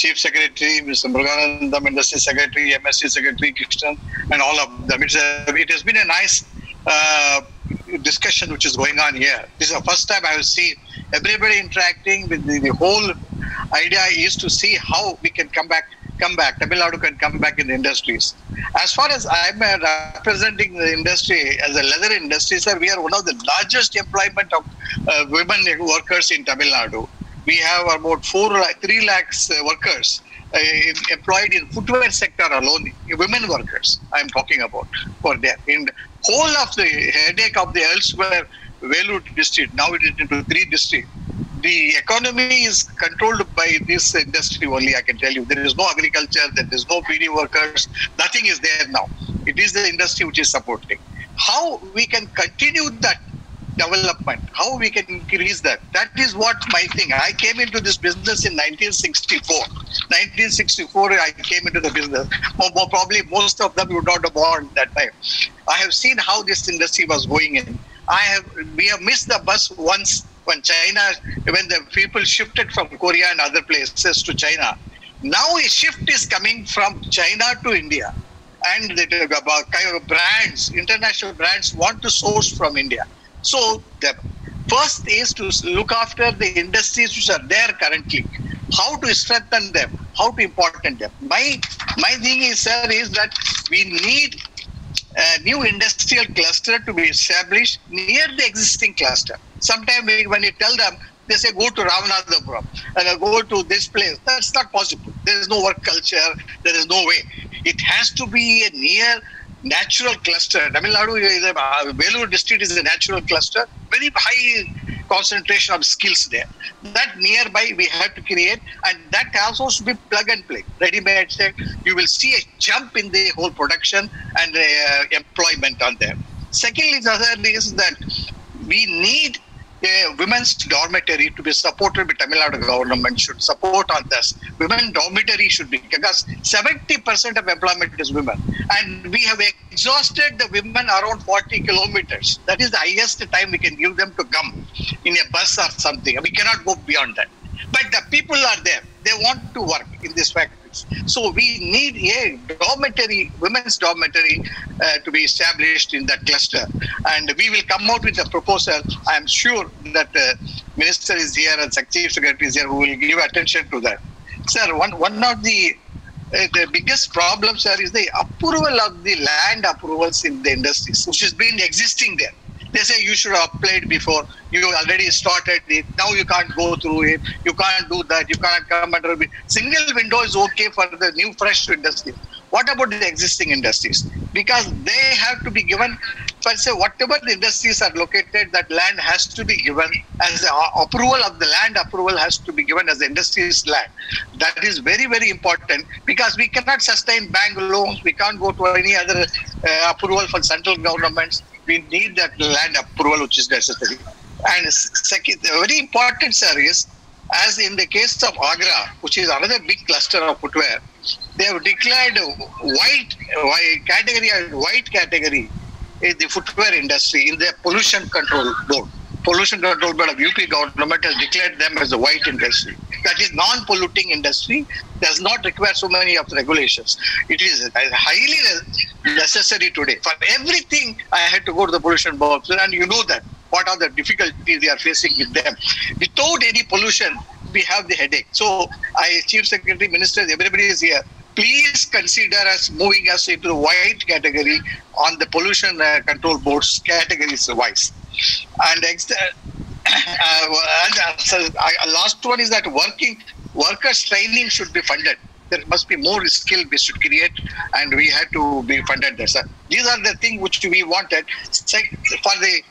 Chief Secretary, Mr. Muruganandam, Industry Secretary, MSC Secretary, Krishnan, and all of them. It's a, it has been a nice uh, discussion which is going on here. This is the first time I have seen everybody interacting with the, the whole idea is to see how we can come back come back Tamil Nadu can come back in the industries as far as i'm uh, representing the industry as a leather industry sir we are one of the largest employment of uh, women workers in Tamil Nadu we have about 4 lakh- 3 lakhs uh, workers uh, employed in footwear sector alone women workers i'm talking about for them in whole of the headache of the elsewhere Vellore district now it is into three district the economy is controlled by this industry only, I can tell you. There is no agriculture, there is no beedi workers, nothing is there now. It is the industry which is supporting. How we can continue that development, how we can increase that, that is what my thing. I came into this business in 1964. 1964, I came into the business. Probably most of them would not have born that time. I have seen how this industry was going in. I have we have missed the bus once when China, when the people shifted from Korea and other places to China. Now a shift is coming from China to India, and the, brands, international brands, want to source from India. So the first is to look after the industries which are there currently. How to strengthen them? How to important them? My my thing is, sir, is that we need a new industrial cluster to be established near the existing cluster. Sometimes when you tell them, they say go to Ramanathapuram and uh, go to this place. That's not possible. There is no work culture. There is no way. It has to be a near natural cluster. Tamil Nadu a, uh, Vellore district is a natural cluster. Very high concentration of skills there. That nearby we have to create, and that also should be plug and play. Ready-made, you will see a jump in the whole production and uh, employment on them. Secondly, the other is that we need a women's dormitory to be supported by Tamil Nadu government should support on this. Women dormitory should be because 70% of employment is women. And we have exhausted the women around 40 kilometers. That is the highest time we can give them to come in a bus or something. We cannot go beyond that. But the people are there. They want to work in these So we need a dormitory, women's dormitory uh, to be established in that cluster. And we will come out with a proposal. I am sure that uh, minister is here and chief secretary is here who will give attention to that. Sir, one, one of the uh, the biggest problem, sir, is the approval of the land approvals in the industries, which has been existing there. They say you should have played before. You already started it. Now you can't go through it. You can't do that. You can't come under the single window is okay for the new fresh industry. What about the existing industries? Because they have to be given, per se, whatever the industries are located, that land has to be given as the uh, approval of the land approval has to be given as the industry's land. That is very, very important because we cannot sustain bank loans. We can't go to any other uh, approval from central governments. We need that land approval which is necessary. And second, very important, sir, is as in the case of Agra, which is another big cluster of footwear, they have declared white, white category white category in the footwear industry in the pollution control board. Pollution control board of UP government has declared them as a white industry. That is non-polluting industry. Does not require so many of the regulations. It is highly necessary today. For everything, I had to go to the pollution board, and you know that what are the difficulties they are facing with them. Without any pollution, we have the headache. So, I, Chief Secretary, Ministers, everybody is here. Please consider us moving us into the white category on the pollution uh, control boards categories wise. And ex- uh, and uh, so last one is that working workers training should be funded. There must be more skill we should create, and we had to be funded there. These are the things which we wanted. For the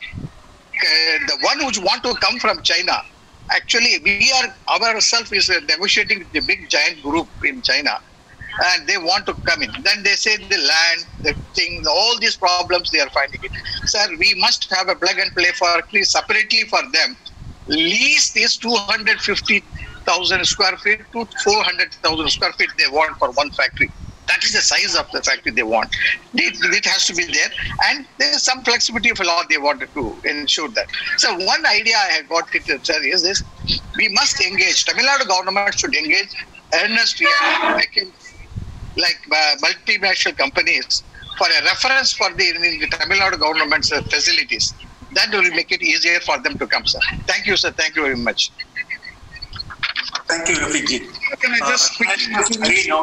uh, the one which want to come from China, actually we are ourselves is uh, negotiating with the big giant group in China, and they want to come in. Then they say the land, the thing, all these problems they are finding it. Sir, we must have a plug and play for at least separately for them. Lease is two hundred fifty thousand square feet to four hundred thousand square feet they want for one factory. That is the size of the factory they want. It, it has to be there, and there is some flexibility of law they wanted to ensure that. So one idea I have got it, sir, is this: we must engage. Tamil Nadu government should engage earnest we are making like uh, multinational companies for a reference for the, the Tamil Nadu government's uh, facilities. That will make it easier for them to come, sir. Thank you, sir. Thank you very much. Thank you, Rafiq. Can I just Uh, quickly just agree now